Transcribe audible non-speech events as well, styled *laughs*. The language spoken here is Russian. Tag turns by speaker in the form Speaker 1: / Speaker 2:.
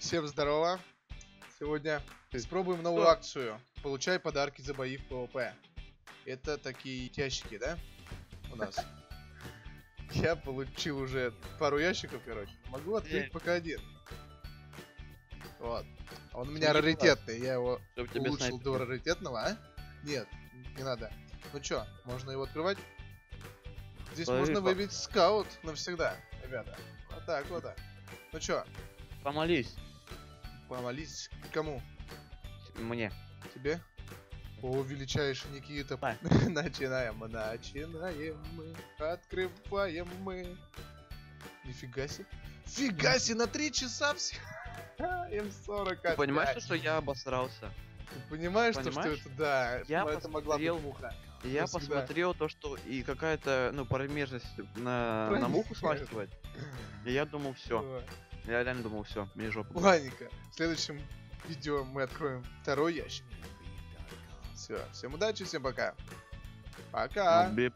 Speaker 1: Всем здорово. Сегодня испробуем новую
Speaker 2: Что?
Speaker 1: акцию. Получай подарки за бои в PvP. Это такие ящики, да? У нас. *laughs* Я получил уже пару ящиков, короче. Могу открыть пока один. Вот. Он у меня раритетный. Я его улучшил до раритетного, а? Нет, не надо. Ну чё, можно его открывать? Здесь можно выбить скаут навсегда, ребята. Вот так, вот так. Ну чё,
Speaker 2: Помолись
Speaker 1: помолись кому?
Speaker 2: мне.
Speaker 1: Тебе? О, величайший Никита.
Speaker 2: Давай. *laughs*
Speaker 1: Начинаем, начинаем мы, открываем мы. Нифига себе. Фига себе, на 3 часа все. *laughs* М40
Speaker 2: Ты понимаешь, что я обосрался?
Speaker 1: Ты понимаешь, то, что
Speaker 2: понимаешь?
Speaker 1: это, да,
Speaker 2: Я
Speaker 1: это могла быть
Speaker 2: посмотрел-
Speaker 1: муха.
Speaker 2: Я
Speaker 1: Навсегда.
Speaker 2: посмотрел то, что и какая-то, ну, промежность на, на муху смахивает. И я думал, все. Я реально думал, все, мне жопа.
Speaker 1: Ладненько, в следующем видео мы откроем второй ящик. Все, всем удачи, всем пока. Пока.
Speaker 2: Ну.